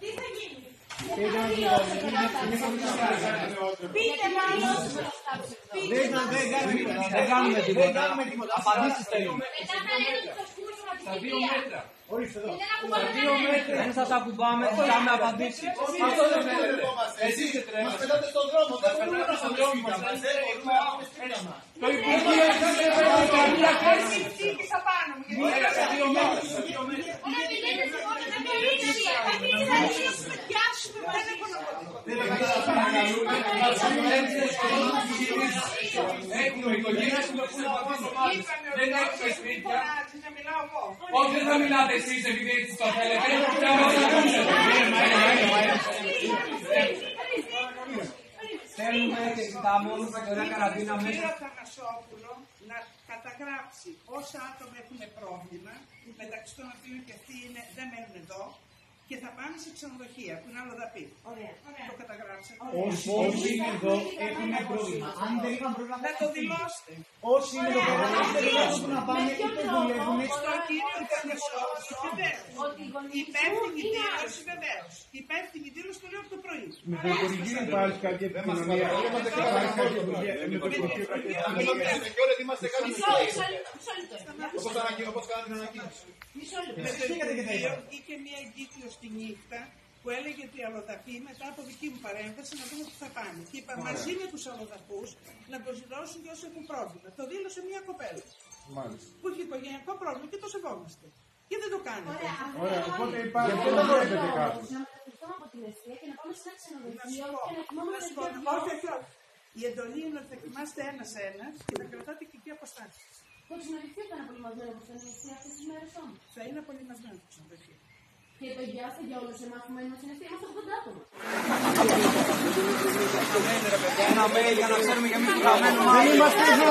Τι θα γίνει. Πείτε μάλλον. Δεν δεν κάνουμε τίποτα. Απαντήσεις θέλουμε. Στα δύο μέτρα. Στα δύο μέτρα δεν σας ακουμπάμε, ζητάμε απαντήσεις. Αυτό δεν θέλετε. Εσείς δεν Μας τρέχετε. πετάτε στον δρόμο, δεν μπορούμε να στον δρόμο μας. Δεν μπορούμε να πάμε σπίτι μας. Το Υπουργείο δεν παίρνει καμία θέση. Ψήφισα πάνω μου. γιατί Ωραία, στα δύο μέτρα. Έχουμε οικογένειες που έχουν απαντήσει. Δεν έχουμε σπίτια. να μιλάω εγώ. Όχι, δεν θα μιλάτε εσείς επειδή έτσι το θέλετε. Θα μας ακούσετε. Θέλουμε και ζητάμε όλους τα κεραία καραντίνα Τον μέσα. κύριο Θανασόπουλο να καταγράψει όσα άτομα έχουν πρόβλημα, μεταξύ των οποίων και αυτοί είναι, δεν μένουν εδώ, και θα πάνε σε ξενοδοχεία που είναι άλλο δαπή. Ωραία. Το καταγράψατε. Όσοι όσοι είναι εδώ έχουν πρόβλημα. Αν δεν είχαν πρόβλημα, Να το δηλώσετε. όσοι είναι εδώ πέρα δεν έχουν να πάνε είτε δουλεύουν Στον κύριο Θανασόπουλο, βεβαίω. Ότι οι γονείς Υπεύθυνη είναι δήλωση, βεβαίως. Υπεύθυνη δήλωση το λέω από το πρωί. Με το Υπουργείο υπάρχει κάποια επικοινωνία. Υπάρχει κάποια επικοινωνία με το Υπουργείο Μιλάμε και όλοι είμαστε κάποιοι Μισό μισό λεπτό, μισό λεπτό. Όπως ανακοίνω- όπως κάνατε την ανακοίνωση. Μισό λεπτό. Με το Υπουργείο είχε μια εγκύκλιο στη νύχτα που έλεγε ότι οι αλλοδαποί μετά από δική μου παρέμβαση να δούμε τι θα πάνε. Και είπα μαζί με τους αλλοδαπούς να προσδώσουν και όσοι έχουν πρόβλημα. Το δήλωσε μια κοπέλα που είχε οικογενειακό πρόβλημα και το σεβόμαστε. Και δεν το κάνετε. Ωραία, αυτό Ωραία, είναι οπότε άλλο. υπάρχει- Για δεν το να βλέπετε πάμε κάπου. Να μεταφερθούμε από την αιστεία και να πάμε σε ένα Να σου ξενοδοχείο πω, και να να κοιμόμαστε σου πω, δύο όχι, όχι, όχι. Η εντολή είναι ότι θα κοιμάστε ένα-ένα και θα κρατάτε και εκεί αποστάσεις. Το ξενοδοχείο ήταν απολυμασμένο από την αιστεία αυτές τις μέρες όμως. Θα είναι απολυμασμένο το ξενοδοχείο. Και το γιάστε για όλους εμάς που μένουμε στην αιστεία. Είμαστε 80 άτομα. Ένα mail για να ξέρουμε και εμείς που θα μένουμε. Δεν είμαστε εδώ.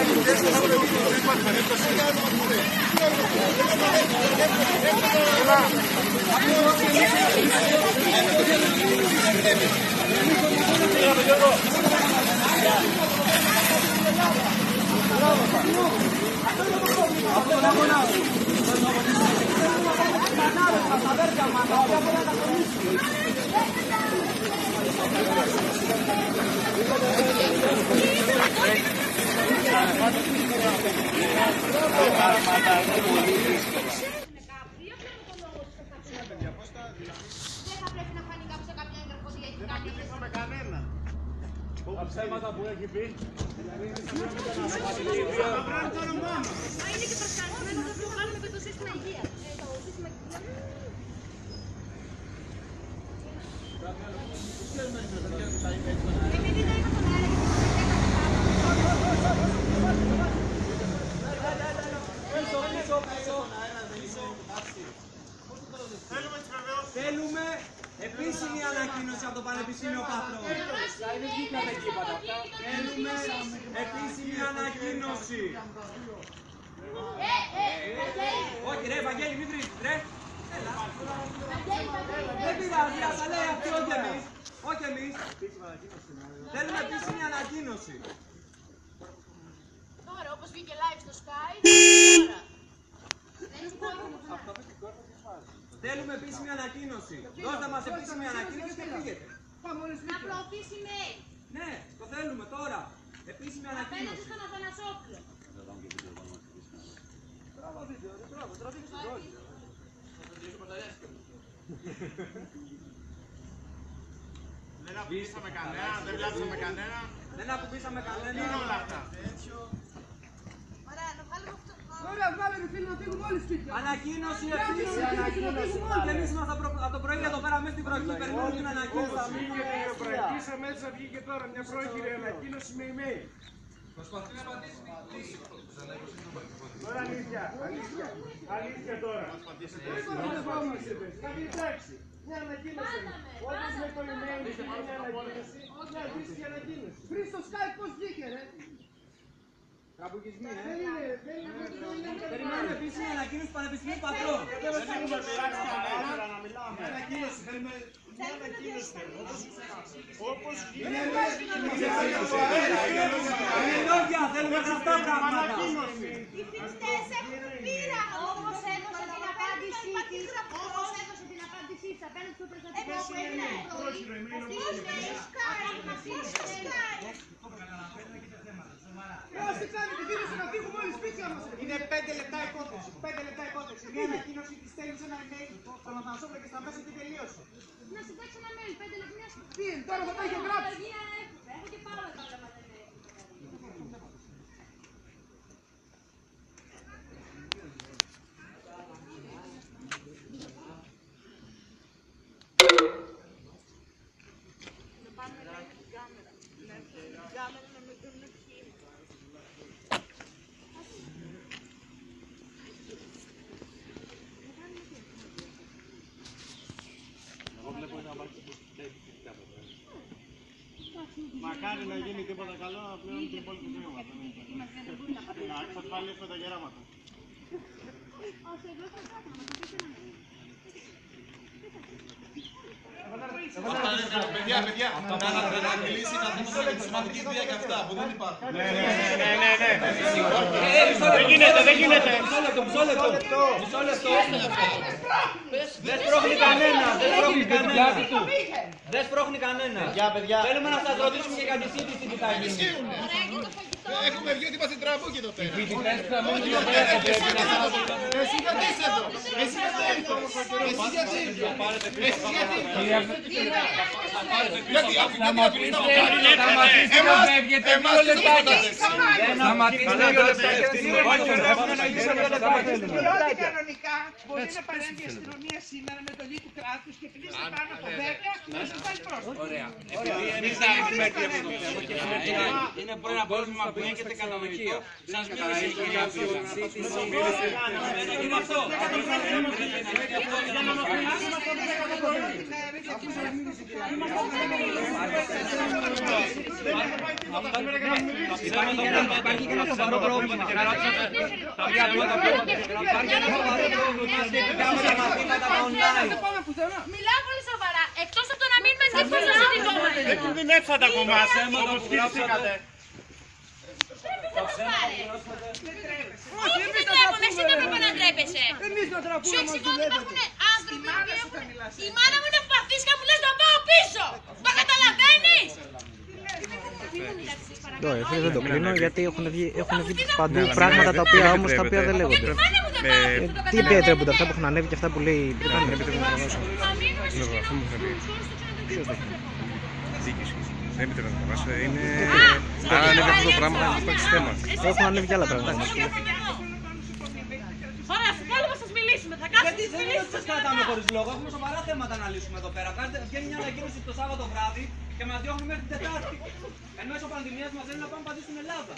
Gracias. Δεν θα πρέπει να φανεί κάποιο σε κάποια έγγραφο ότι έχει κάνει. Τα ψέματα που έχει πει. Μα είναι και προστατευμένο να το κάνουμε με το σύστημα υγεία. Ε, το σύστημα Επειδή δεν είχα τον αέρα Θέλουμε επίσημη ανακοίνωση από το Πανεπιστήμιο Πατρών. Θέλουμε επίσημη ανακοίνωση. Όχι ρε Βαγγέλη μην βρίσκεις ρε. Έλα. Δεν πειράζει, θα λέει αυτή όχι εμείς. Όχι εμείς. Θέλουμε επίσημη ανακοίνωση. Ωραία, όπως βγήκε live στο Sky. Τώρα. Δεν σου πω έχω Θέλουμε επίσημη ανακοίνωση. Δώστε μας επίσημη ανακοίνωση και φύγετε. Να προωθήσει mail. Ναι, το θέλουμε τώρα. Επίσημη Απέναντι ανακοίνωση. στον Αθανασόπουλο. Δεν απειλήσαμε κανένα, δεν βλάψαμε κανένα. Δεν ακουμπήσαμε κανένα. Τι είναι όλα αυτά; Ωραία, να βγάλουμε αυτό. Ωραία, βγάλε ρε φίλε να φύγουμε όλοι σπίτια. Ανακοίνωση Μια επίσημη φύγουμε, ανακοίνωση. φύγουμε, Και εμείς είμαστε από προ- από το πρωί εδώ πέρα μέσα στην προεκλογική περιμένουμε την ανακοίνωση. Προεκτήσαμε έτσι να βγει και τώρα μια πρόχειρη ανακοίνωση με email. Τώρα αλήθεια, αλήθεια, αλήθεια τώρα. Δεν πρόμησετε. Δηλαδή εντάξει, μια ανακοίνωση. Όπως με το email είχε μια ανακοίνωση, μια αντίστοιχη ανακοίνωση. Πριν στο Skype πώς βγήκε ρε; Καπουκισμοί, ε. Δεν είναι, δεν είναι. Περιμένουμε επίσημη ανακοίνωση του Πανεπιστημίου Πατρών. Δεν έχουμε πειράξει κανένα. Μια ανακοίνωση, θέλουμε μια ανακοίνωση θέλουμε. Όπως- Όπως γίνεται. Είναι λόγια, θέλουμε γραπτά πράγματα. Οι φοιτητές έχουν πείρα. Όπως έδωσε την απάντησή της. Όπως έδωσε την απάντησή της απέναντι στο prezentικό που έγινε το πρωί. Αυτή είναι η Sky. Πώς τι κάνετε, δίνεσαι να φύγουμε όλοι σπίτια μας. ρε. Είναι 5 λεπτά υπόθεση. 5 λεπτά υπόθεση. Μια ανακοίνωση της στέλνει ένα email στον Αθανασόπουλο και στα μέσα και τελείωσε. Να συντάξει ένα mail, πέντε λεπτά. Τι είναι, τώρα θα τα είχε γράψει. Έχω και πάω εδώ Μακάρι να γίνει τίποτα καλό να πληρώνει την υπόλοιπη χρήματα. Να εξασφαλίσουμε τα γεράματα. Παιδιά, παιδιά, να μιλήσει να θυμηθώ για τη σημαντική δουλειά και αυτά που δεν υπάρχουν. Ναι, ναι, ναι, ναι. Δεν γίνεται, δεν γίνεται. Μισό λεπτό, μισό λεπτό. Μισό λεπτό. Δεν σπρώχνει κανένα, δεν σπρώχνει κανένα. Δεν σπρώχνει κανένας. Θέλουμε να σας ρωτήσουμε και για τη σύντηση τι θα γίνει. Έχουμε βγει ότι είμαστε τραμπούκοι εδώ πέρα. Εσύ γιατί είσαι εδώ. Εσύ γιατί είσαι εδώ. Εσύ γιατί. Εσύ γιατί. Γιατί γιατί απειλείς να μου κάνετε. Εμάς, εμάς τι θα Διότι κανονικά. Μπορεί να παρέμβει η αστυνομία σήμερα με το λύκο του κράτους και επειδή είστε πάνω από 10 να σου βάλει πρόστιμο. Εμείς δεν έχουμε έρθει από το θέμα και έχουμε πει είναι ένα πρόβλημα που έχετε κατά δοκία. Σας μίλησε η κυρία Είναι αυτό. Υπάρχει και ένα, υπάρχει και ένα σοβαρό πρόβλημα. Υπάρχει ένα σοβαρό πρόβλημα σχετικά με τα μαθήματα τα online. Μιλάω πολύ σοβαρά. Εκτός από το να μείνουμε δίπλα στο ζητικόμαστε. Δεν κινδυνεύσατε από εμάς, όπως σκέφτηκατε. Πρέπει να μας πάρει. Όχι, δεν τρέπομαι. Εσύ δεν πρέπει να τρέπεσαι. Εμείς να Σου τραπούμε μας εξηγώ ότι υπάρχουν δουλεύετε. άνθρωποι που έχουν... Η μάνα μου είναι ευπαθής και μου λες να πάω πίσω. Το καταλαβαίνεις. Το έφερε, δεν το κλείνω γιατί έχουν βγει, έχουν βγει παντού πράγματα τα οποία όμως τα οποία δεν λέγονται. Η μάνα μου δεν πάει Ε, αυτό το τι επιτρέπονται αυτά που έχουν ανέβει και αυτά που λέει η Βρετανία. Θα μείνουμε στους κοινωνικούς. Ποιος το έχει. Δεν επιτρέπεται να μας είναι... Αν ανέβει αυτό το πράγμα, θα υπάρχει θέμα. Έχουν ανέβει και άλλα πράγματα. Ωραία, πάλι θα σας μιλήσουμε. Θα κάτσουμε Γιατί να δεν είναι ότι σας κρατάμε χωρίς λόγο. Έχουμε σοβαρά θέματα να λύσουμε εδώ πέρα. Κάντε, βγαίνει μια ανακοίνωση το Σάββατο βράδυ και μας διώχνουν μέχρι την Τετάρτη. Εν μέσω πανδημίας μας λένε να πάμε παντού στην Ελλάδα.